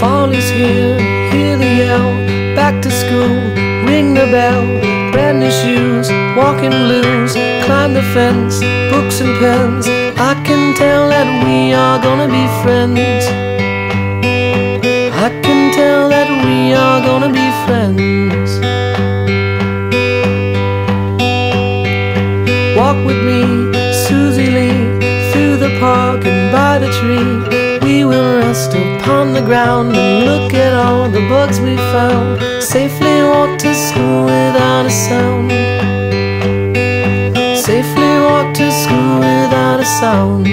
Fall is here, hear the yell. Back to school, ring the bell. Brand new shoes, walking blues. Climb the fence, books and pens. I can tell that we are gonna be friends. I can tell that we are gonna be friends. Walk with me, Suzy Lee, through the park and by the tree ground and look at all the bugs we found. Safely walk to school without a sound. Safely walk to school without a sound.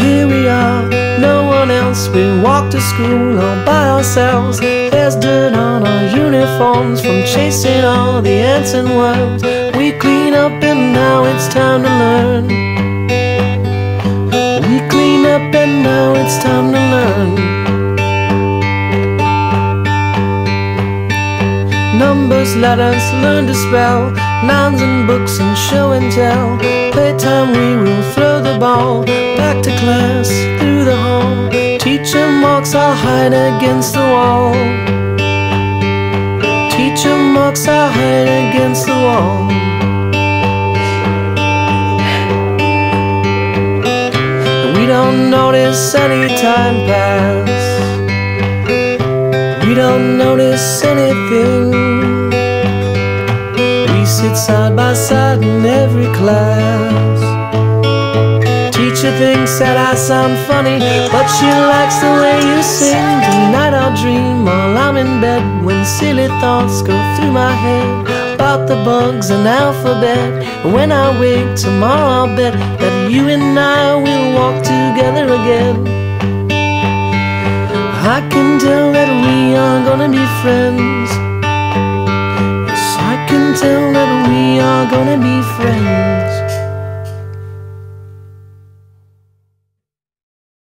Here we are, no one else. We walk to school all by ourselves. There's dirt on our uniforms from chasing all the ants and worms. We clean up and now it's time to learn. It's time to learn. Numbers, letters, learn to spell, nouns and books and show and tell. Playtime, we will throw the ball back to class through the hall. Teacher marks our hide against the wall. Teacher marks our hide against the wall. Notice any time pass. We don't notice anything. We sit side by side in every class. Teacher thinks that I sound funny, but she likes the way you sing. Tonight I'll dream while I'm in bed when silly thoughts go through my head about the bugs and alphabet. When I wake tomorrow, I'll bet that you and I will walk together again. I can tell that we are gonna be friends.